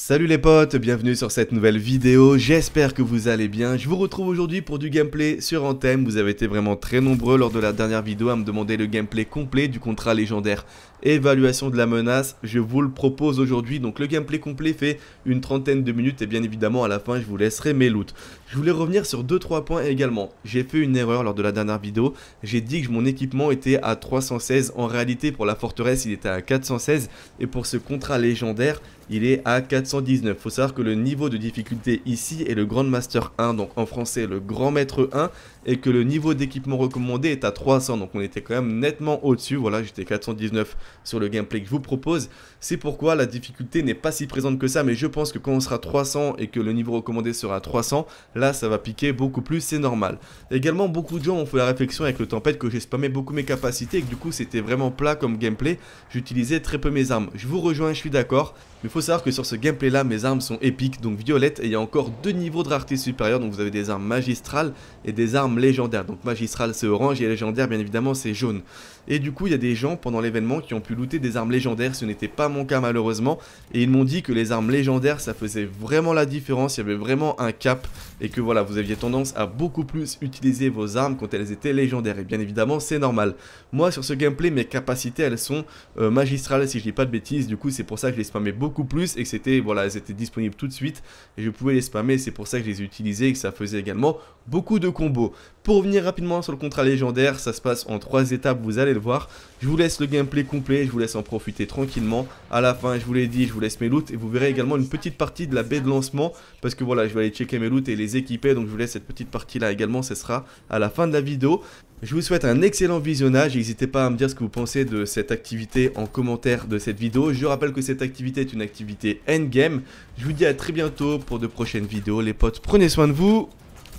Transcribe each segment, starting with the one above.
Salut les potes, bienvenue sur cette nouvelle vidéo, j'espère que vous allez bien. Je vous retrouve aujourd'hui pour du gameplay sur Anthem. Vous avez été vraiment très nombreux lors de la dernière vidéo à me demander le gameplay complet du contrat légendaire évaluation de la menace. Je vous le propose aujourd'hui. Donc le gameplay complet fait une trentaine de minutes et bien évidemment à la fin je vous laisserai mes loots. Je voulais revenir sur 2-3 points également. J'ai fait une erreur lors de la dernière vidéo. J'ai dit que mon équipement était à 316. En réalité pour la forteresse il était à 416 et pour ce contrat légendaire il est à 419. Faut savoir que le niveau de difficulté ici est le Grand Master 1, donc en français le Grand Maître 1, et que le niveau d'équipement recommandé est à 300, donc on était quand même nettement au-dessus. Voilà, j'étais 419 sur le gameplay que je vous propose. C'est pourquoi la difficulté n'est pas si présente que ça, mais je pense que quand on sera 300 et que le niveau recommandé sera 300, là ça va piquer beaucoup plus, c'est normal. Également, beaucoup de gens ont fait la réflexion avec le tempête que j'ai spammé beaucoup mes capacités et que du coup c'était vraiment plat comme gameplay. J'utilisais très peu mes armes. Je vous rejoins, je suis d'accord. Mais faut savoir que sur ce gameplay là, mes armes sont épiques, donc violettes, et il y a encore deux niveaux de rareté supérieure, donc vous avez des armes magistrales et des armes légendaires. Donc magistral c'est orange et légendaire bien évidemment c'est jaune. Et du coup, il y a des gens pendant l'événement qui ont pu looter des armes légendaires. Ce n'était pas mon cas malheureusement. Et ils m'ont dit que les armes légendaires, ça faisait vraiment la différence. Il y avait vraiment un cap. Et que voilà, vous aviez tendance à beaucoup plus utiliser vos armes quand elles étaient légendaires. Et bien évidemment, c'est normal. Moi, sur ce gameplay, mes capacités, elles sont euh, magistrales si je dis pas de bêtises. Du coup, c'est pour ça que je les spammais beaucoup plus. Et que c'était, voilà, elles étaient disponibles tout de suite. Et je pouvais les spammer. C'est pour ça que je les ai utilisées et que ça faisait également beaucoup de combos. Pour revenir rapidement sur le contrat légendaire, ça se passe en trois étapes, vous allez le voir. Je vous laisse le gameplay complet, je vous laisse en profiter tranquillement. À la fin, je vous l'ai dit, je vous laisse mes loots et vous verrez également une petite partie de la baie de lancement parce que voilà, je vais aller checker mes loots et les équiper. Donc je vous laisse cette petite partie là également, ce sera à la fin de la vidéo. Je vous souhaite un excellent visionnage, n'hésitez pas à me dire ce que vous pensez de cette activité en commentaire de cette vidéo. Je rappelle que cette activité est une activité endgame. Je vous dis à très bientôt pour de prochaines vidéos les potes. Prenez soin de vous.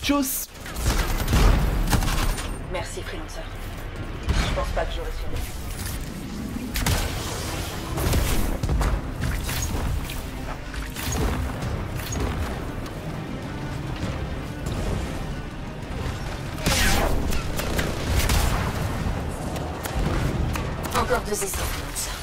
Tchuss Merci, freelancer. Je pense pas que survécu. Encore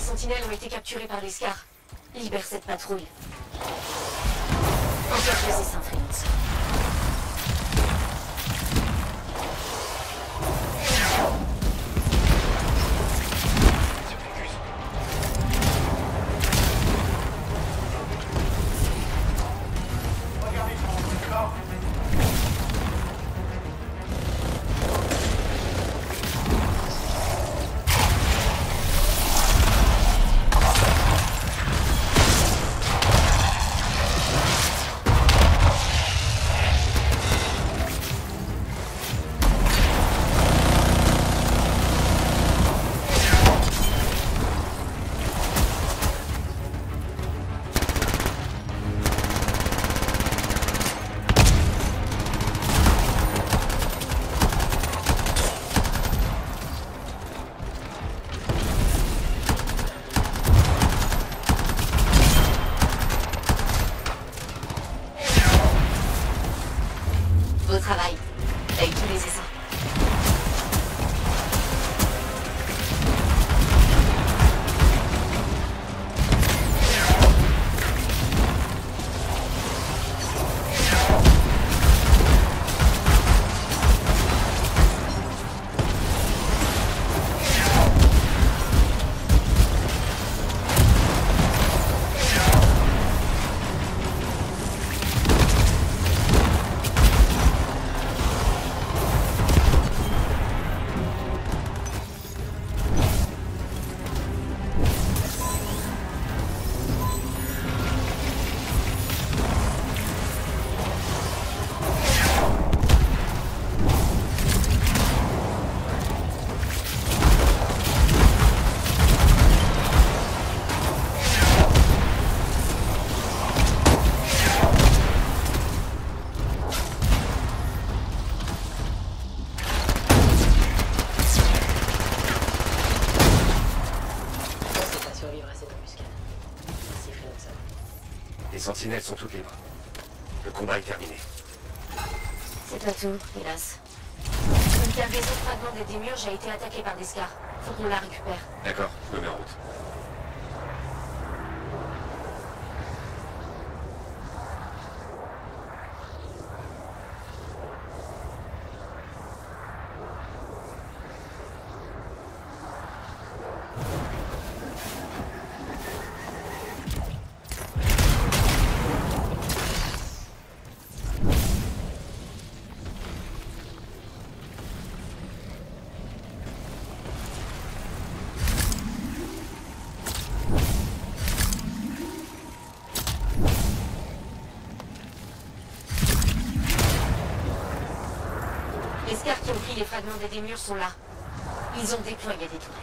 sentinelles ont été capturés par les Scars. Libère cette patrouille. Encerclez ces 可愛い sentinelles sont toutes libres. Le combat est terminé. C'est pas tout, hélas. Une cargaison de fragments des démiurges a été attaquée par des Scars. Faut qu'on la récupère. D'accord, je me mets en route. Les Scars qui ont pris les fragments des démiurges sont là. Ils ont déployé des tourelles.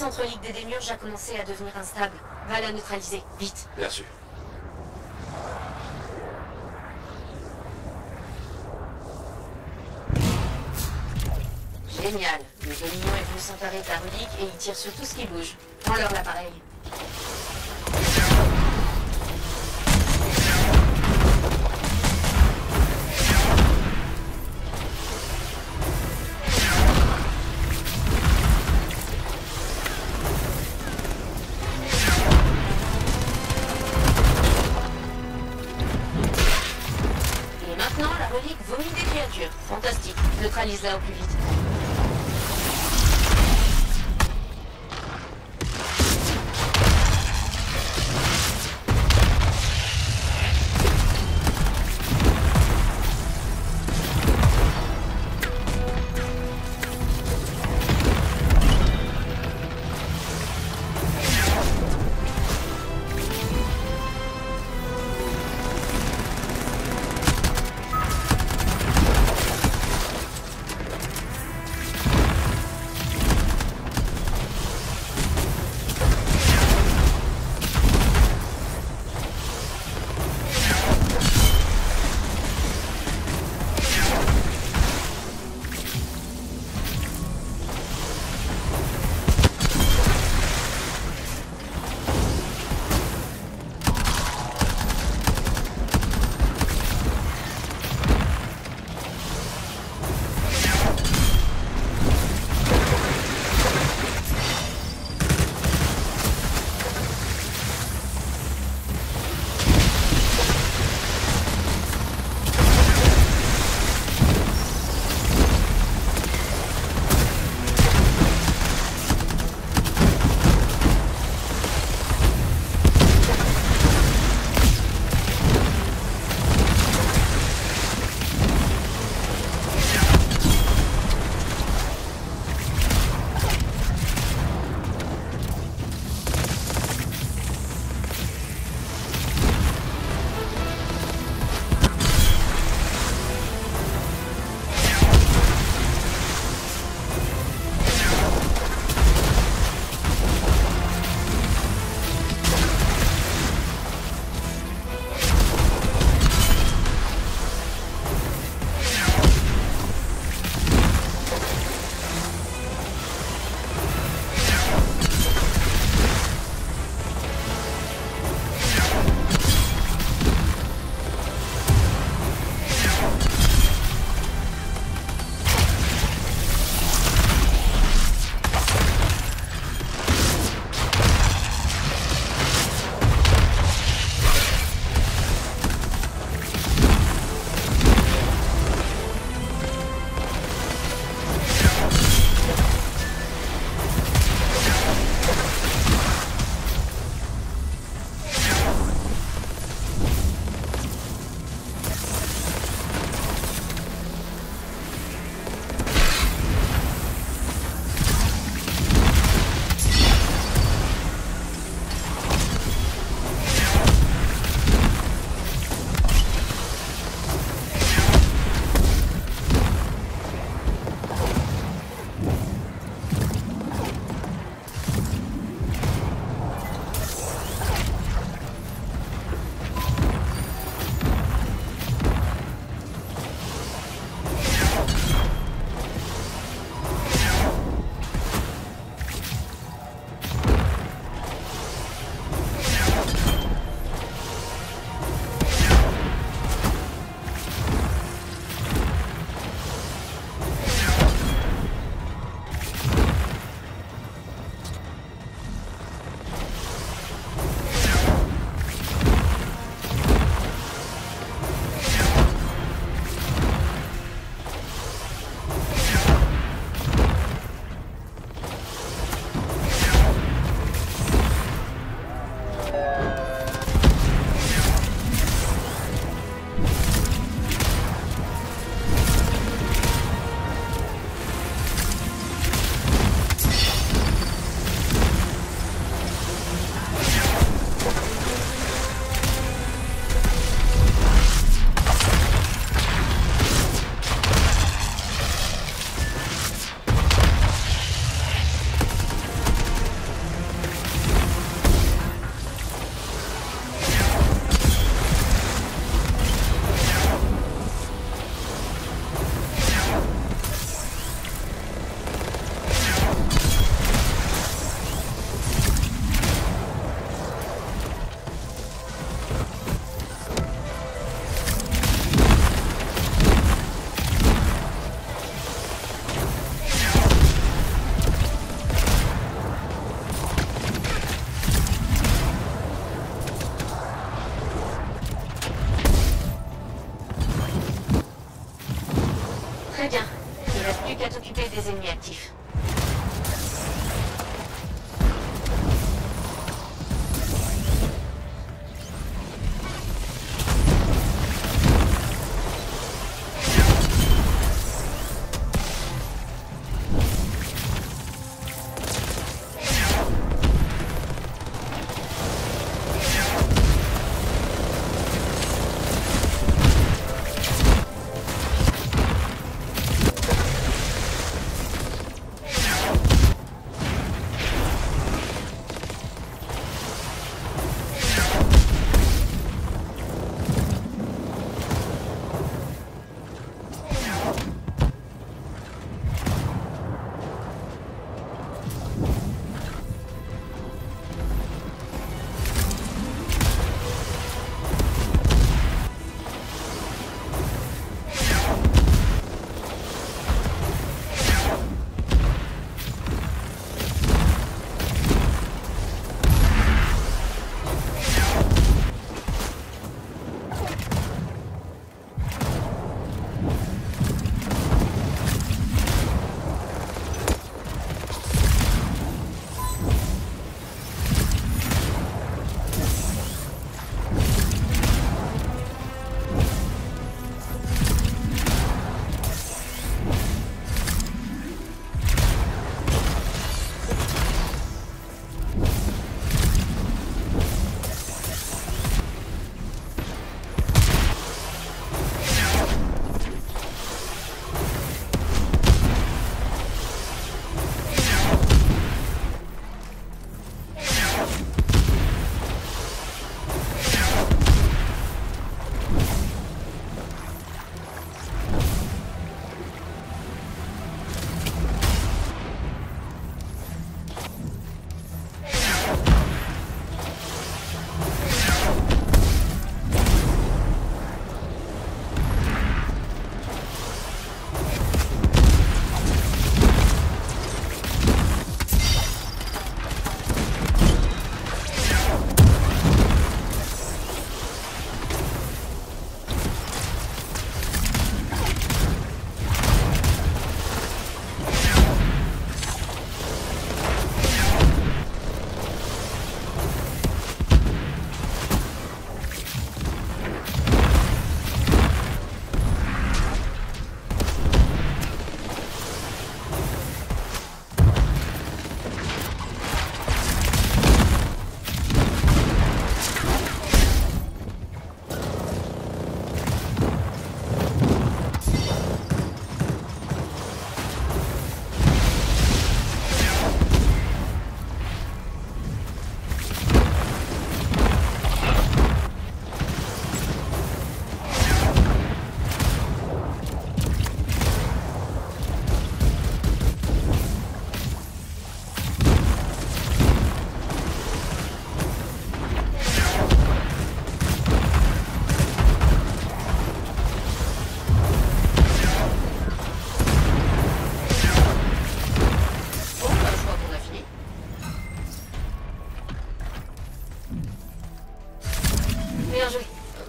Puissante relique des démiurges a commencé à devenir instable. Va la neutraliser, vite. Bien sûr. Génial. Le dominion est venu s'emparer de la relique et il tire sur tout ce qui bouge. Prends-leur l'appareil.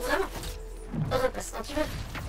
Vraiment. Repasse quand tu veux.